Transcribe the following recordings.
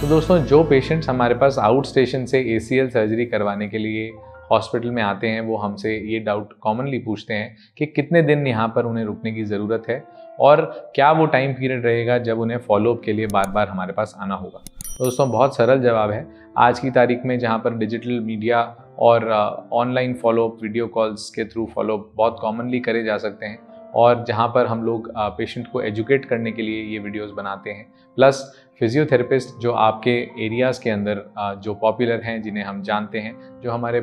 तो दोस्तों, जो पेशेंट्स हमारे पास आउट स्टेशन से एसीएल सर्जरी करवाने के लिए हॉस्पिटल में आते हैं, वो हमसे ये डाउट कॉमनली पूछते हैं कि कितने दिन यहाँ पर उन्हें रुकने की ज़रूरत है और क्या वो टाइम पीरियड रहेगा जब उन्हें फॉलोअप के लिए बार बार हमारे पास आना होगा। तो दोस्तों, बहुत सरल जवाब है। आज की तारीख में जहाँ पर डिजिटल मीडिया और online follow up video calls के थ्रू फॉलोअप बहुत कॉमनली करे जा सकते हैं। और जहाँ पर हम लोग पेशेंट को एजुकेट करने के लिए ये वीडियोस बनाते हैं। प्लस फिजियोथेरेपिस्ट जो आपके एरियाज़ के अंदर जो पॉपुलर हैं, जिन्हें हम जानते हैं, जो हमारे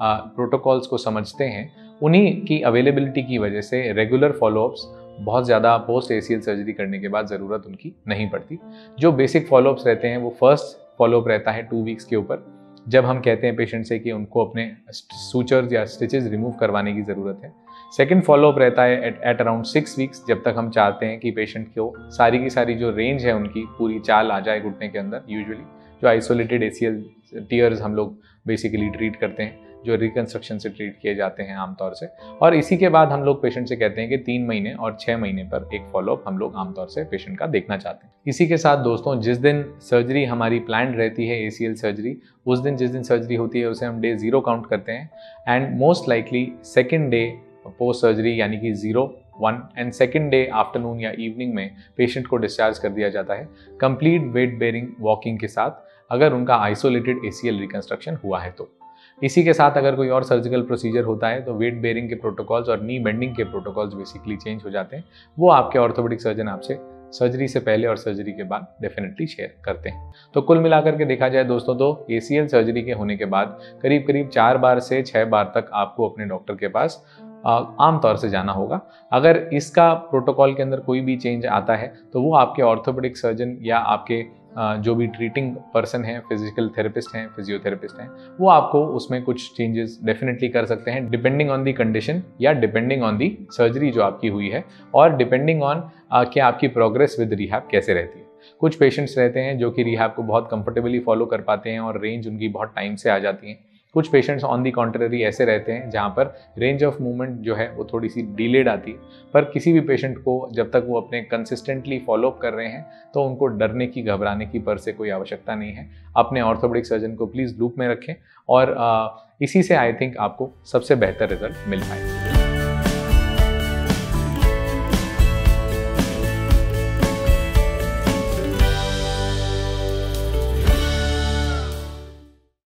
प्रोटोकॉल्स को समझते हैं, उन्हीं की अवेलेबिलिटी की वजह से रेगुलर फॉलोअप्स बहुत ज़्यादा पोस्ट ए सर्जरी करने के बाद ज़रूरत उनकी नहीं पड़ती। जो बेसिक फॉलोअप्स रहते हैं, वो फ़र्स्ट फॉलोअप रहता है टू वीक्स के ऊपर, जब हम कहते हैं पेशेंट से कि उनको अपने सूचर्स या स्टिचेस रिमूव करवाने की ज़रूरत है। सेकेंड फॉलोअप रहता है at at around six weeks जब तक हम चाहते हैं कि पेशेंट को सारी की सारी जो रेंज है उनकी, पूरी चाल आ जाए घुटने के अंदर यूजुअली जो आइसोलेटेड एसीएल टीयर्स हम लोग बेसिकली ट्रीट करते हैं, जो रिकन्स्ट्रक्शन से ट्रीट किए जाते हैं आमतौर से। और इसी के बाद हम लोग पेशेंट से कहते हैं कि तीन महीने और छः महीने पर एक फॉलोअप हम लोग आमतौर से पेशेंट का देखना चाहते हैं। इसी के साथ दोस्तों, जिस दिन सर्जरी हमारी प्लान रहती है एसीएल सर्जरी उस दिन जिस दिन सर्जरी होती है, उसे हम डे ज़ीरो काउंट करते हैं। And most likely second day post surgery यानी कि zero one and second day afternoon या इवनिंग में पेशेंट को डिस्चार्ज कर दिया जाता है। कंप्लीट वेट बेरिंग वॉकिंग के साथ, अगर उनका आइसोलेटेड एसीएल रिकंस्ट्रक्शन हुआ है तो। इसी के साथ अगर कोई और सर्जिकल प्रोसीजर होता है तो वेट बेरिंग के प्रोटोकॉल्स और नी बेंडिंग के प्रोटोकॉल्स बेसिकली चेंज हो जाते हैं। वो आपके ऑर्थोपेडिक सर्जन आपसे सर्जरी से पहले और सर्जरी के बाद डेफिनेटली शेयर करते हैं। तो कुल मिलाकर के देखा जाए दोस्तों तो ए सर्जरी के होने के बाद करीब करीब चार बार से छः बार तक आपको अपने डॉक्टर के पास आम तौर से जाना होगा। अगर इसका प्रोटोकॉल के अंदर कोई भी चेंज आता है तो वो आपके ऑर्थोपेडिक सर्जन या आपके जो भी ट्रीटिंग पर्सन है, फ़िज़िकल थेरेपिस्ट हैं, फिजियोथेरेपिस्ट हैं, वो आपको उसमें कुछ चेंजेस डेफिनेटली कर सकते हैं, डिपेंडिंग ऑन दी कंडीशन या डिपेंडिंग ऑन दी सर्जरी जो आपकी हुई है, और डिपेंडिंग ऑन कि आपकी प्रोग्रेस विद रिहाब कैसे रहती है। कुछ पेशेंट्स रहते हैं जो कि रिहाब को बहुत कंफर्टेबली फॉलो कर पाते हैं और रेंज उनकी बहुत टाइम से आ जाती है। कुछ पेशेंट्स ऑन दी कॉन्ट्ररी ऐसे रहते हैं जहाँ पर रेंज ऑफ़ मूवमेंट जो है वो थोड़ी सी डिलेड आती है। पर किसी भी पेशेंट को जब तक वो अपने कंसिस्टेंटली फॉलोअप कर रहे हैं तो उनको डरने की, घबराने की पर से कोई आवश्यकता नहीं है। अपने ऑर्थोपेडिक सर्जन को प्लीज़ लूप में रखें और इसी से आई थिंक आपको सबसे बेहतर रिज़ल्ट मिल पाएगा।